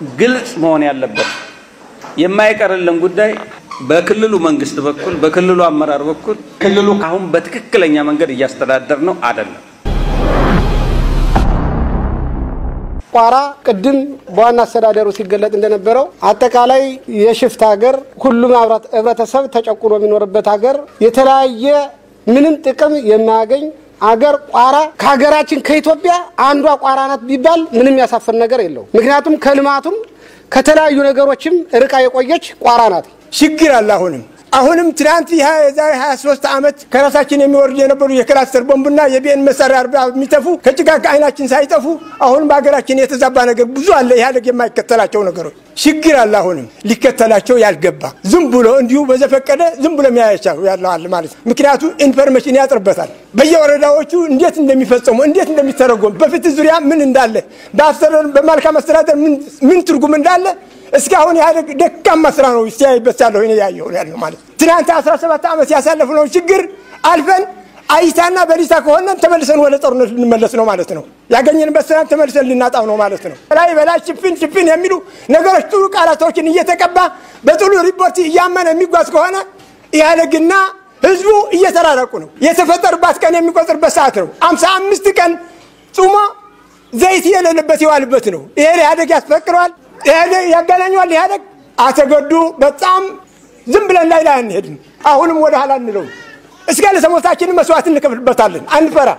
ግልጽ መሆን ያለበት የማይቀርልን ጉዳይ በክልሉ መንግስት በኩል በክልሉ አመራር በኩል ክልሉ አሁን በትክክለኛ መንገድ እያስተዳደር ነው አይደለም። ቋራ ቅድም በዋና አስተዳደሩ ሲገለጥ እንደነበረው አጠቃላይ የሽፍት ሀገር ሁሉም ህብረተሰብ ተጨቁኖ የሚኖርበት ሀገር የተለያየ ምንም ጥቅም የማያገኝ አገር ቋራ ከሀገራችን ከኢትዮጵያ አንዷ ቋራ ናት ቢባል ምንም ያሳፍር ነገር የለው። ምክንያቱም ከልማቱም ከተለያዩ ነገሮችም ርቃ የቆየች ቋራ ናት። ችግር አለ። አሁንም አሁንም ትናንት የዛሬ 23 ዓመት ከራሳችን የሚወርድ የነበሩ የ cluster ቦምብና የ BM መሳሪያ አርባ የሚተፉ ከጭቃ ከአይናችን ሳይጠፉ አሁንም በሀገራችን የተዛባ ነገር ብዙ አለ። ኢህአዴግ የማይከተላቸው ነገሮች ችግር አለ። አሁንም ሊከተላቸው ያልገባ ዝም ብሎ እንዲሁ በዘፈቀደ ዝም ብሎ የሚያያቸው ያለዋል ማለት ነው። ምክንያቱም information ያጥርበታል። በየወረዳዎቹ እንዴት እንደሚፈጸሙ እንዴት እንደሚተረጎም በፍትህ ዙሪያ ምን እንዳለ በአስተዳደር በመልካም አስተዳደር ምን ትርጉም እንዳለ እስካሁን ኢህአዴግ ደካማ ስራ ነው ሲያይበት ያለሁ ያየሁ ያለው ማለት ትናንት 17 ዓመት ያሳለፍነው ችግር አልፈን አይታና በሊታ ከሆነን ተመልሰን ወደ ጦርነት ልንመለስ ነው ማለት ነው። ያገኘንበት ስራ ተመልሰን ልናጣው ነው ማለት ነው። ላይ በላይ ሽፍን ሽፍን የሚሉ ነገሮች ጥሩ ቃላቶችን እየተቀባ በጥሩ ሪፖርት እያመነ የሚጓዝ ከሆነ ኢህአዴግና ህዝቡ እየተራረቁ ነው። የተፈጠሩባት ቀን የሚቆጥርበት ሰዓት ነው። አምሳ አምስት ቀን ጹሞ ዘይት የሌለበት የዋልበት ነው። ይሄ ኢህአዴግ ያስፈቅረዋል። ያገናኘዋል። ኢህአዴግ አተገዱ በጣም ዝም ብለን ላይ ላይ አንሄድም። አሁንም ወደ ኋላ እንለው እስከ ለሰሞታችንን መስዋዕት እንከፍልበታለን። አንፈራ።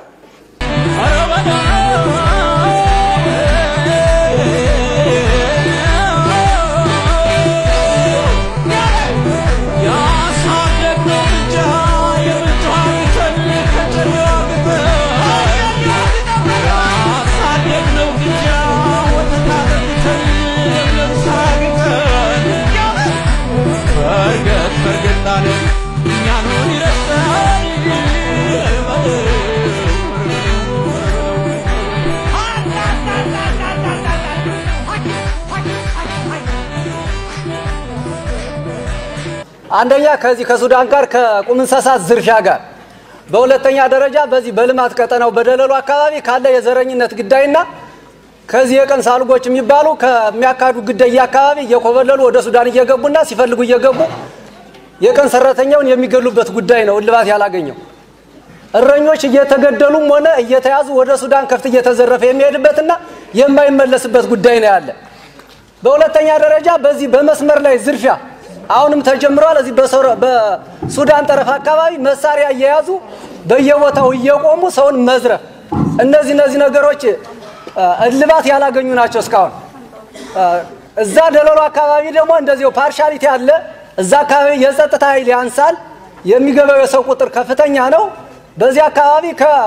አንደኛ ከዚህ ከሱዳን ጋር ከቁም እንስሳት ዝርፊያ ጋር፣ በሁለተኛ ደረጃ በዚህ በልማት ቀጠናው በደለሉ አካባቢ ካለ የዘረኝነት ግዳይና ከዚህ የቀን ሳልጎች የሚባሉ ከሚያካሂዱ ግዳይ አካባቢ እየኮበለሉ ወደ ሱዳን እየገቡና ሲፈልጉ እየገቡ የቀን ሰራተኛውን የሚገሉበት ጉዳይ ነው እልባት ያላገኘው። እረኞች እየተገደሉም ሆነ እየተያዙ ወደ ሱዳን ከፍት እየተዘረፈ የሚሄድበትና የማይመለስበት ጉዳይ ነው ያለ። በሁለተኛ ደረጃ በዚህ በመስመር ላይ ዝርፊያ አሁንም ተጀምሯል። እዚህ በሱዳን ጠረፍ አካባቢ መሳሪያ እየያዙ በየቦታው እየቆሙ ሰውን መዝረፍ፣ እነዚህ እነዚህ ነገሮች እልባት ያላገኙ ናቸው እስካሁን። እዛ ደለሎ አካባቢ ደግሞ እንደዚሁ ፓርሻሊቲ አለ። እዛ አካባቢ የጸጥታ ኃይል ያንሳል፣ የሚገባው የሰው ቁጥር ከፍተኛ ነው። በዚህ አካባቢ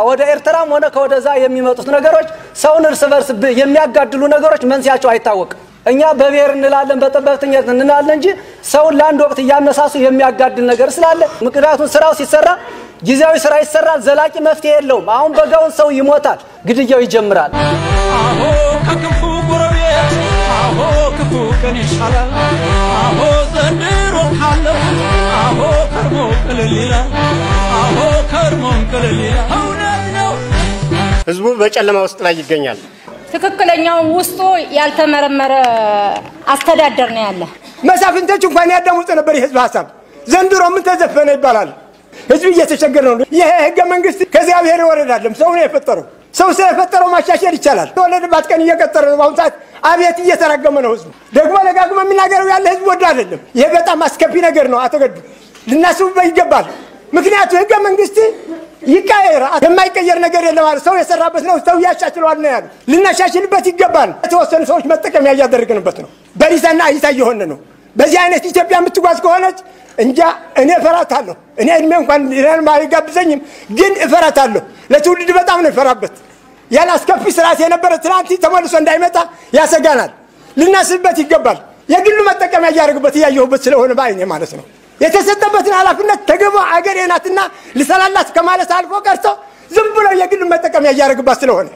ወደ ኤርትራም ሆነ ከወደዛ የሚመጡት ነገሮች ሰውን እርስ በርስ የሚያጋድሉ ነገሮች መንስያቸው አይታወቅም። እኛ በብሔር እንላለን በጠበብተኝነት እንላለን እንጂ ሰውን ለአንድ ወቅት እያነሳሱ የሚያጋድል ነገር ስላለ፣ ምክንያቱም ስራው ሲሰራ ጊዜያዊ ስራ ይሰራል፣ ዘላቂ መፍትሄ የለውም። አሁን በጋውን ሰው ይሞታል፣ ግድያው ይጀምራል። አሆ ከክፉ ጎረቤት አሆ ክፉ ቀን ይሻላል። አሆ ዘንድሮ ካለው አሆ ከርሞ ቅልል ይላል። አሆ ከርሞም ቅልል ይላል። እውነት ነው። ህዝቡ በጨለማ ውስጥ ላይ ይገኛል። ትክክለኛው ውስጡ ያልተመረመረ አስተዳደር ነው ያለ። መሳፍንቶች እንኳን ያዳምጡ ነበር የህዝብ ሀሳብ። ዘንድሮ ምን ተዘፈነ ይባላል። ህዝብ እየተቸገረ ነው። ይሄ ህገ መንግስት ከእግዚአብሔር የወረደ ሰው ነው የፈጠረው። ሰው ስለፈጠረው ማሻሻል ይቻላል። የተወለደባት ቀን እየቀጠረ ነው። በአሁኑ ሰዓት አብየት እየተራገመ ነው ህዝቡ። ደግሞ ደጋግሞ የሚናገረው ያለ ህዝብ ወዶ አይደለም። ይሄ በጣም አስከፊ ነገር ነው። አተገዱ ልናስቡበት ይገባል። ምክንያቱ ህገ መንግስት ይቃየር የማይቀየር ነገር የለም ማለት ሰው የሰራበት ነው። ሰው ያሻሽለዋል ነው ያሉ። ልናሻሽልበት ይገባል። የተወሰኑ ሰዎች መጠቀሚያ እያደረግንበት ነው። በሊሳና እይታ እየሆነ ነው። በዚህ አይነት ኢትዮጵያ የምትጓዝ ከሆነች እንጃ እኔ እፈራታለሁ። እኔ እድሜ እንኳን ሌላን አይጋብዘኝም፣ ግን እፈራታለሁ። ለትውልድ በጣም ነው እፈራበት። ያለ አስከፊ ስርዓት የነበረ ትናንት ተመልሶ እንዳይመጣ ያሰጋናል። ልናስብበት ይገባል። የግሉ መጠቀሚያ እያደረግበት እያየሁበት ስለሆነ በአይኔ ማለት ነው። የተሰጠበትን ኃላፊነት ተገባ አገሬ ናትና ልሰላላት ከማለት አልፎ ቀርቶ ዝም ብሎ የግሉ መጠቀሚያ እያደረግባት ስለሆነ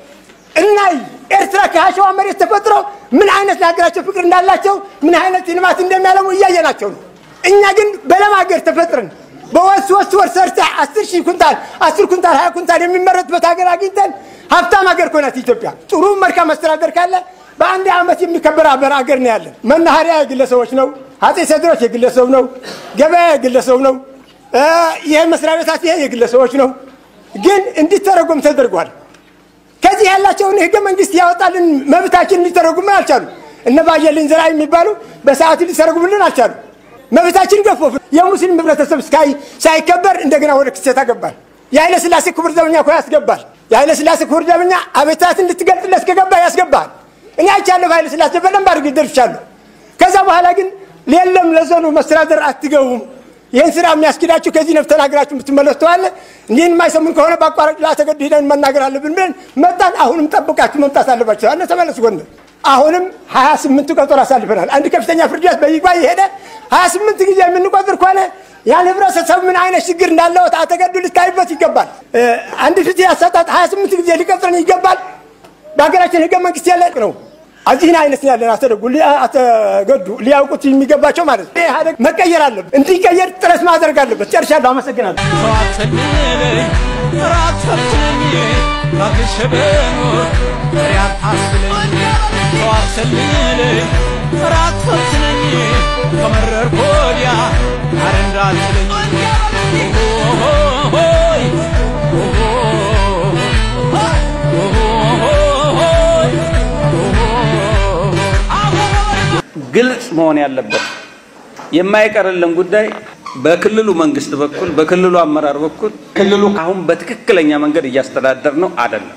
እናይ ኤርትራ ከሀሸዋ መሬት ተፈጥሮ ምን አይነት ለሀገራቸው ፍቅር እንዳላቸው ምን አይነት ልማት እንደሚያለሙ እያየናቸው ነው። እኛ ግን በለም ሀገር ተፈጥረን በወር ሶስት ወር ሰርተ አስር ሺህ ኩንታል አስር ኩንታል ሀያ ኩንታል የሚመረትበት ሀገር አግኝተን ሀብታም ሀገር ኮናት ኢትዮጵያ። ጥሩ መልካም አስተዳደር ካለ በአንድ ዓመት የሚከበር አበር አገር ነው ያለን። መናኸሪያ የግለሰቦች ነው። አፄ ቴዎድሮስ የግለሰብ ነው። ገበያ የግለሰብ ነው። ይህ መስሪያ ቤታት ይሄ የግለሰቦች ነው። ግን እንዲተረጎም ተደርጓል። ከዚህ ያላቸውን ህገ መንግስት ያወጣልን መብታችን ሊተረጉምን አልቻሉ። እነ ባየልኝ ዘራ የሚባሉ በሰዓቱ ሊተረጉምልን አልቻሉ። መብታችን ገፎፍ የሙስሊም ህብረተሰብ ሳይከበር እንደገና ወደ ክስተት አገባል። የኃይለ ስላሴ ክቡር ዘበኛ እኮ ያስገባል። የኃይለ ስላሴ ክቡር ዘበኛ አቤታትን ልትገልጥለት ከገባ ያስገባል። እኔ አይቻለሁ። ኃይለ ስላሴ በደንብ አድርጌ ደርሻለሁ። ከዛ በኋላ ግን የለም ለዞኑ መስተዳደር አትገቡም፣ ይህን ስራ የሚያስኪዳችሁ ከዚህ ነፍ ተናግራችሁ የምትመለሱ ተዋለ። እንዲህን የማይሰሙን ከሆነ በአቋራጭ ላተገድ ሂደን መናገር አለብን ብለን መጣን። አሁንም ጠብቃችሁ መምጣት አለባቸው አለ። ተመለሱ ጎን አሁንም ሀያ ስምንቱ ቀጠሮ አሳልፈናል። አንድ ከፍተኛ ፍርድ ቤት በይግባኝ የሄደ ሀያ ስምንት ጊዜ የምንቆጥር ከሆነ ያን ህብረተሰብ ምን አይነት ችግር እንዳለው አተገዱ ልታይበት ይገባል። አንድ ፍትህ ያሰጣጥ ሀያ ስምንት ጊዜ ሊቀጥረን ይገባል። በሀገራችን ህገ መንግስት ያለ ነው። እዚህን አይነት ያለን አተደጉ አተገዱ ሊያውቁት የሚገባቸው ማለት ነው። ኢህአዴግ መቀየር አለበት። እንዲቀየር ጥረት ማድረግ አለበት። ጨርሻለሁ። አመሰግናለሁ። መሆን ያለበት የማይቀርልን ጉዳይ በክልሉ መንግስት በኩል በክልሉ አመራር በኩል ክልሉ አሁን በትክክለኛ መንገድ እያስተዳደር ነው አይደለም።